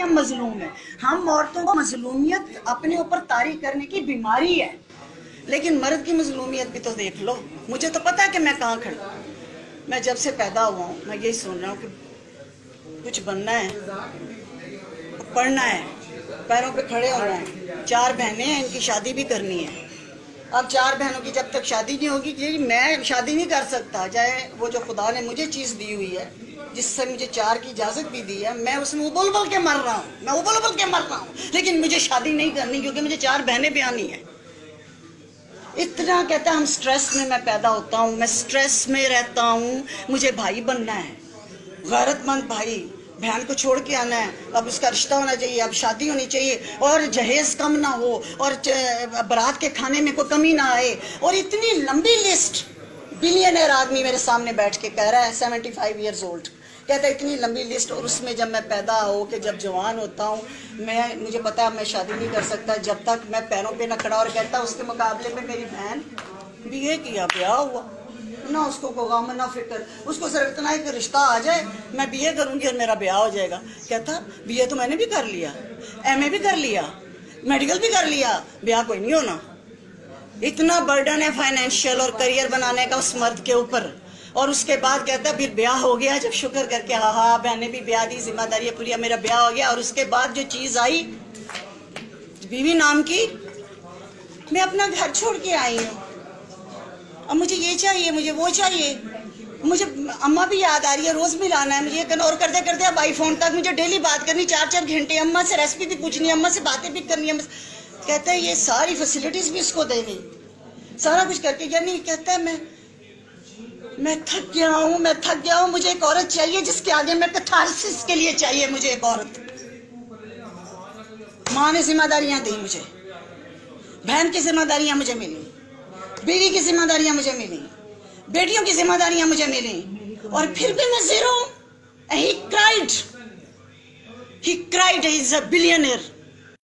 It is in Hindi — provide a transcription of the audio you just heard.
हम मजलूम है? हम औरतों को मजलूमियत अपने ऊपर तारी करने की बीमारी है। लेकिन मर्द की मजलूमियत भी तो देख लो। मुझे तो पता है कि मैं कहाँ खड़ा मैं जब से पैदा हुआ हूँ, मैं यही सुन रहा हूँ कि कुछ बनना है, पढ़ना है, पैरों पे खड़े होना है, चार बहनें हैं, इनकी शादी भी करनी है। अब चार बहनों की जब तक शादी नहीं होगी कि मैं शादी नहीं कर सकता। चाहे वो जो खुदा ने मुझे चीज़ दी हुई है, जिससे मुझे चार की इजाज़त भी दी है, मैं उसमें उबल उबल के मर रहा हूँ। मैं उबल उबल के मर रहा हूँ। लेकिन मुझे शादी नहीं करनी, क्योंकि मुझे चार बहनें भी आनी है। इतना कहता हम स्ट्रेस में मैं पैदा होता हूँ, मैं स्ट्रेस में रहता हूँ, मुझे भाई बनना है। गैरतमंद भाई बहन को छोड़ के आना है। अब उसका रिश्ता होना चाहिए, अब शादी होनी चाहिए। और जहेज कम ना हो, और बारात के खाने में कोई कमी ना आए। और इतनी लंबी लिस्ट बिलियनर आदमी मेरे सामने बैठ के कह रहा है सेवेंटी फाइव ईयर्स ओल्ड कहता है, इतनी लंबी लिस्ट और उसमें जब मैं पैदा हो के जब जवान होता हूँ, मैं, मुझे पता है मैं शादी नहीं कर सकता। जब तक मैं पैरों पे ना खड़ा और कहता उसके मुकाबले में मेरी बहन बी ए किया, ब्याह हुआ। ना उसको को गम ना फ़िक्र, उसको सिर्फ़ इतना एक रिश्ता आ जाए, मैं बीए करूँगी और मेरा ब्याह हो जाएगा। कहता बीए तो मैंने भी कर लिया एमए भी कर लिया मेडिकल भी कर लिया, ब्याह कोई नहीं होना। इतना बर्डन है फाइनेंशियल और करियर बनाने का उस मर्द के ऊपर। और उसके बाद कहता, फिर ब्याह हो गया, जब शुक्र करके हाँ हाँ बहने भी ब्याह दी, ज़िम्मेदारी पूरी मेरा ब्याह हो गया। और उसके बाद जो चीज़ आई, बीवी नाम की, मैं अपना घर छोड़ के आई हूँ। अब मुझे ये चाहिए, मुझे वो चाहिए। मुझे अम्मा भी याद आ रही है, रोज मिलाना है मुझे। और करते करते अब आईफोन तक मुझे डेली बात करनी चार चार घंटे अम्मा से रेसिपी भी पूछनी, अम्मा से बातें भी करनी है कहते हैं, ये सारी फैसिलिटीज़ भी इसको देनी सारा कुछ करके, यानी कहता है, मैं मैं थक गया हूँ, मैं थक गया हूँ, मुझे एक औरत चाहिए जिसके आगे मैं कथारसिस के लिए चाहिए, मुझे एक औरत। माँ ने जिम्मेदारियाँ दी मुझे। बहन की जिम्मेदारियाँ मुझे मिली। बीवी की जिम्मेदारियाँ मुझे मिली, बेटियों की जिम्मेदारियाँ मुझे मिली, और फिर भी मैं ज़ीरो ही क्राइड ही क्राइड इज़ अ बिलियनर